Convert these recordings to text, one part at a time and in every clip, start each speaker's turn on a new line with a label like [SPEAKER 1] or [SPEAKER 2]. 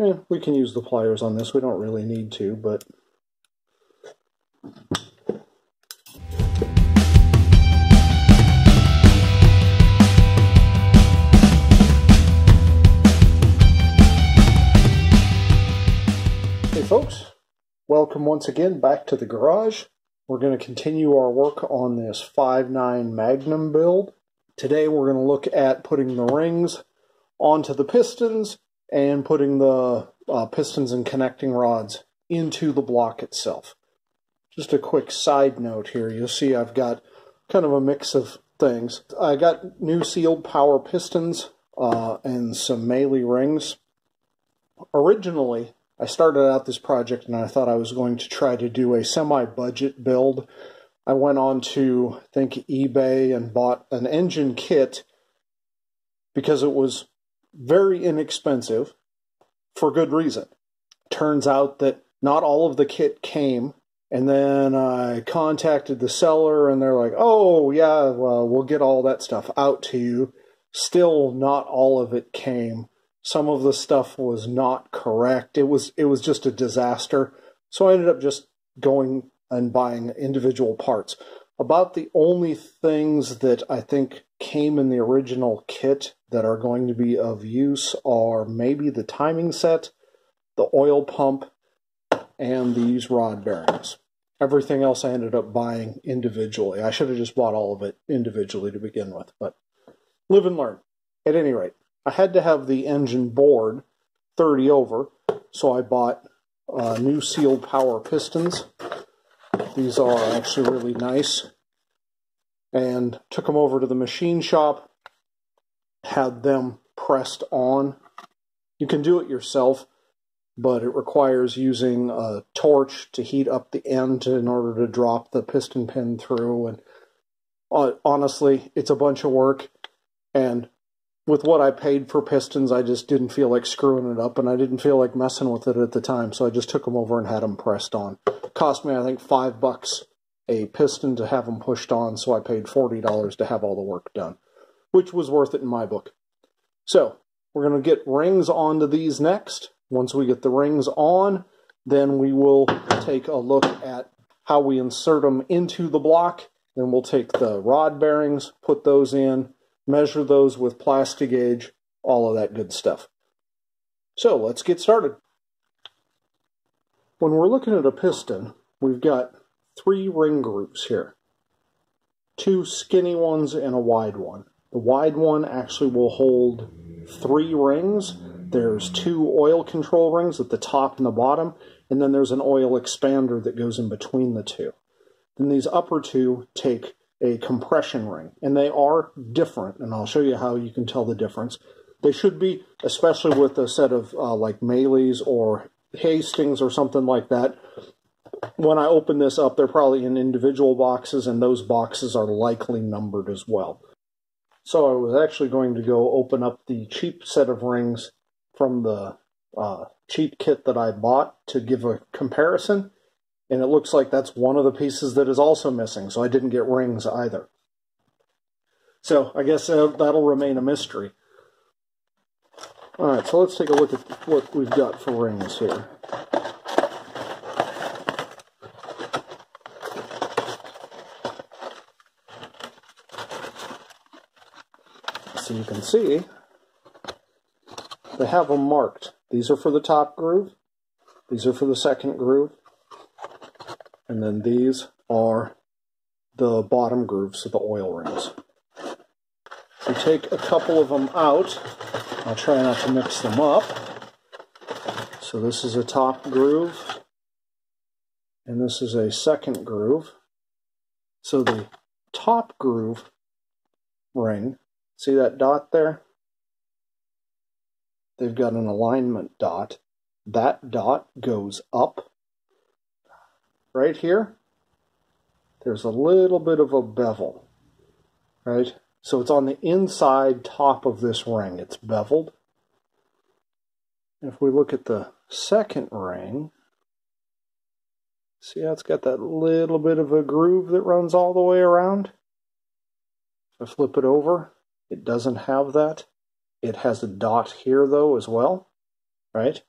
[SPEAKER 1] Eh, we can use the pliers on this. We don't really need to, but Hey folks, welcome once again back to the garage. We're going to continue our work on this 5.9 Magnum build. Today we're going to look at putting the rings onto the pistons and putting the uh, pistons and connecting rods into the block itself. Just a quick side note here, you'll see I've got kind of a mix of things. I got new sealed power pistons uh, and some Mahle rings. Originally, I started out this project and I thought I was going to try to do a semi-budget build. I went on to, think, eBay and bought an engine kit because it was very inexpensive for good reason. Turns out that not all of the kit came, and then I contacted the seller, and they're like, "Oh yeah, well we'll get all that stuff out to you." Still, not all of it came. Some of the stuff was not correct. It was it was just a disaster. So I ended up just going and buying individual parts. About the only things that I think came in the original kit that are going to be of use are maybe the timing set, the oil pump, and these rod bearings. Everything else I ended up buying individually. I should have just bought all of it individually to begin with, but live and learn. At any rate, I had to have the engine bored 30 over, so I bought uh, new sealed power pistons. These are actually really nice. And took them over to the machine shop, had them pressed on. You can do it yourself, but it requires using a torch to heat up the end in order to drop the piston pin through. And uh, honestly, it's a bunch of work. And with what I paid for pistons, I just didn't feel like screwing it up, and I didn't feel like messing with it at the time, so I just took them over and had them pressed on. It cost me, I think, five bucks a piston to have them pushed on, so I paid forty dollars to have all the work done, which was worth it in my book. So we're going to get rings onto these next. Once we get the rings on, then we will take a look at how we insert them into the block. Then we'll take the rod bearings, put those in, measure those with Plastigage, all of that good stuff. So let's get started. When we're looking at a piston, we've got three ring groups here. Two skinny ones and a wide one. The wide one actually will hold three rings. There's two oil control rings at the top and the bottom, and then there's an oil expander that goes in between the two. Then these upper two take a compression ring, and they are different, and I'll show you how you can tell the difference. They should be, especially with a set of uh, like Mahle's or Hastings or something like that. When I open this up, they're probably in individual boxes, and those boxes are likely numbered as well. So I was actually going to go open up the cheap set of rings from the uh, cheap kit that I bought to give a comparison. And it looks like that's one of the pieces that is also missing, so I didn't get rings either. So I guess uh, that'll remain a mystery. Alright, so let's take a look at what we've got for rings here. You can see, they have them marked. These are for the top groove, these are for the second groove, and then these are the bottom grooves of the oil rings. So take a couple of them out. I'll try not to mix them up. So this is a top groove, and this is a second groove. So the top groove ring, see that dot there? They've got an alignment dot. That dot goes up right here. There's a little bit of a bevel, right? So it's on the inside top of this ring. It's beveled. If we look at the second ring, see how it's got that little bit of a groove that runs all the way around? If I flip it over, it doesn't have that. It has a dot here though as well, right?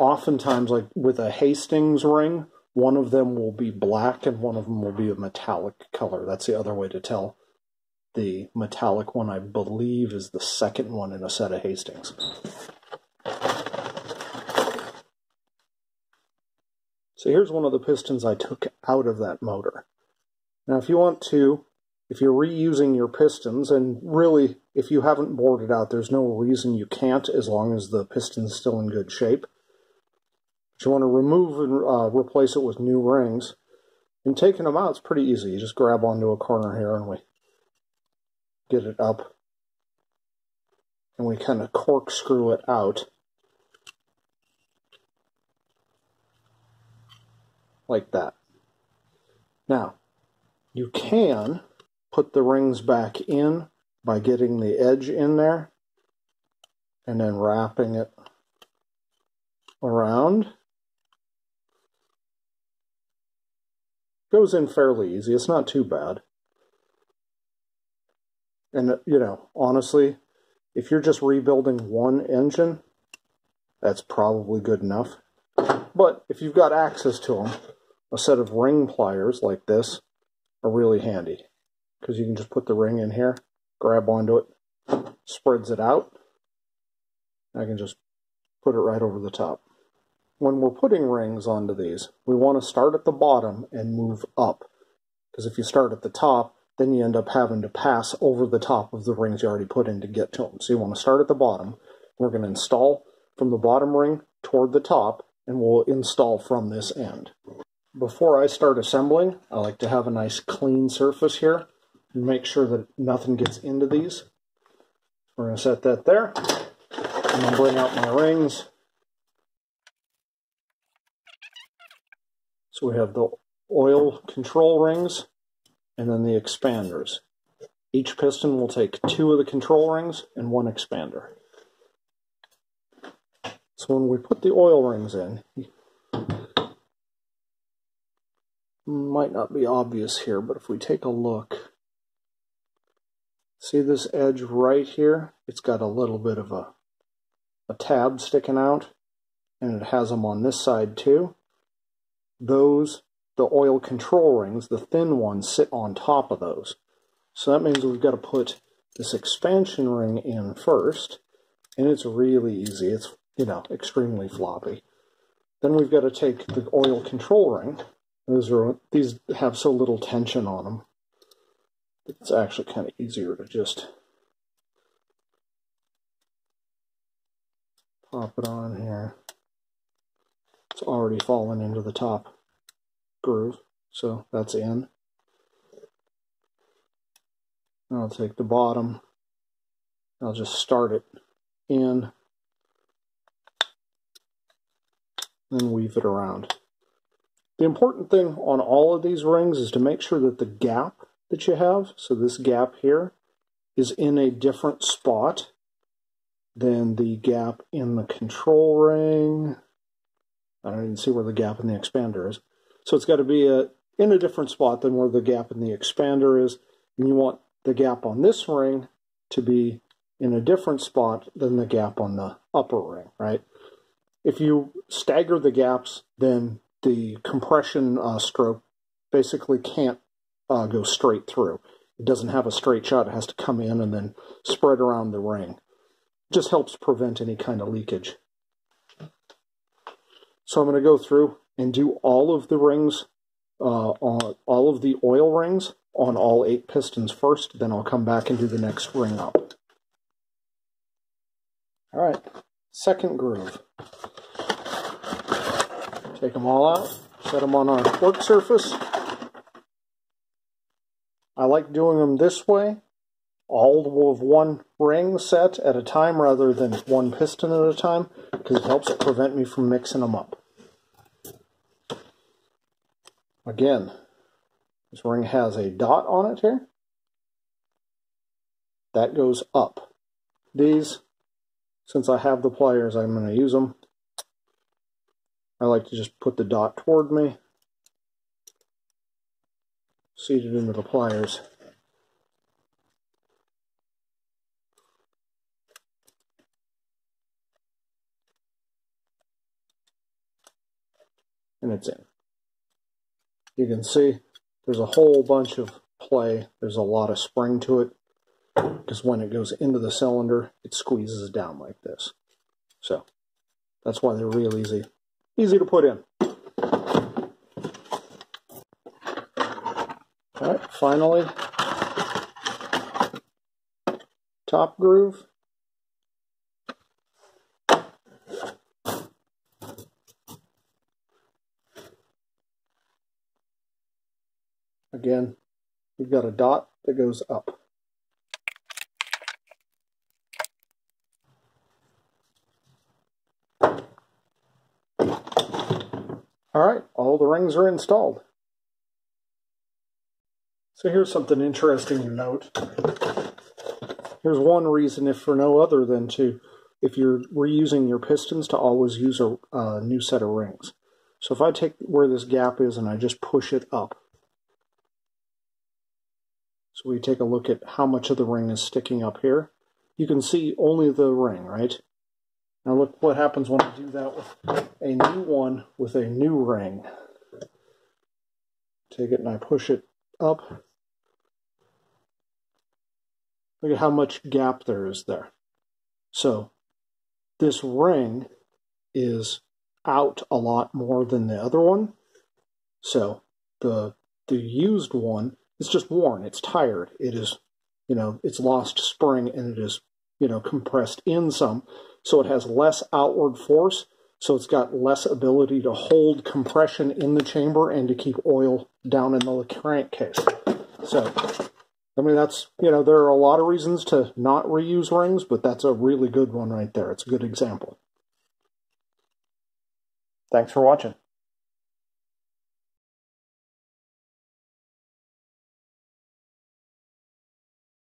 [SPEAKER 1] oftentimes, like with a Hastings ring, one of them will be black and one of them will be a metallic color. That's the other way to tell. The metallic one, I believe, is the second one in a set of Hastings. So here's one of the pistons I took out of that motor. Now if you want to, if you're reusing your pistons, and really if you haven't bored it out, there's no reason you can't as long as the piston's still in good shape. But you want to remove and uh, replace it with new rings. And taking them out, it's pretty easy. You just grab onto a corner here and we get it up. And we kind of corkscrew it out. like that. Now, you can put the rings back in by getting the edge in there and then wrapping it around. Goes in fairly easy. It's not too bad. And, you know, honestly, if you're just rebuilding one engine, that's probably good enough. But if you've got access to them, a set of ring pliers like this are really handy because you can just put the ring in here, grab onto it, spreads it out. I can just put it right over the top. When we're putting rings onto these, we want to start at the bottom and move up. Because if you start at the top, then you end up having to pass over the top of the rings you already put in to get to them. So you want to start at the bottom. We're going to install from the bottom ring toward the top, and we'll install from this end. Before I start assembling, I like to have a nice clean surface here make sure that nothing gets into these. We're going to set that there. I'm going to bring out my rings. So we have the oil control rings and then the expanders. Each piston will take two of the control rings and one expander. So when we put the oil rings in, might not be obvious here, but if we take a look, see this edge right here? It's got a little bit of a, a tab sticking out, and it has them on this side too. Those, the oil control rings, the thin ones, sit on top of those. So that means we've got to put this expansion ring in first, and it's really easy. It's, you know, extremely floppy. Then we've got to take the oil control ring, those are these have so little tension on them. It's actually kind of easier to just pop it on here. It's already fallen into the top groove, so that's in. I'll take the bottom. I'll just start it in and weave it around. The important thing on all of these rings is to make sure that the gap that you have, so this gap here, is in a different spot than the gap in the control ring. I don't even see where the gap in the expander is. So it's got to be a, in a different spot than where the gap in the expander is. And you want the gap on this ring to be in a different spot than the gap on the upper ring, right? If you stagger the gaps, then the compression uh, stroke basically can't uh, go straight through. It doesn't have a straight shot. It has to come in and then spread around the ring. Just helps prevent any kind of leakage. So I'm going to go through and do all of the rings, uh, on all of the oil rings on all eight pistons first. Then I'll come back and do the next ring up. All right, second groove. Take them all out, set them on our work surface. I like doing them this way, all of one ring set at a time rather than one piston at a time, because it helps prevent me from mixing them up. Again, this ring has a dot on it here. That goes up. These, since I have the pliers, I'm going to use them I like to just put the dot toward me, seat it into the pliers. and it's in. You can see there's a whole bunch of play. There's a lot of spring to it because when it goes into the cylinder, it squeezes down like this. So that's why they're real easy, easy to put in. All right, finally, top groove. Again, we've got a dot that goes up. All right, all the rings are installed. So here's something interesting to note. Here's one reason, if for no other than to, if you're reusing your pistons, to always use a, a new set of rings. So if I take where this gap is and I just push it up, so we take a look at how much of the ring is sticking up here. You can see only the ring, right? Now look what happens when I do that with a new one with a new ring. Take it and I push it up. Look at how much gap there is there. So this ring is out a lot more than the other one. So the the used one is just worn. It's tired. It is, you know, it's lost spring and it is, you know, compressed in some. So it has less outward force. So it's got less ability to hold compression in the chamber and to keep oil down in the crankcase. So I mean, that's, you know, there are a lot of reasons to not reuse rings, but that's a really good one right there. It's a good example. Thanks for watching.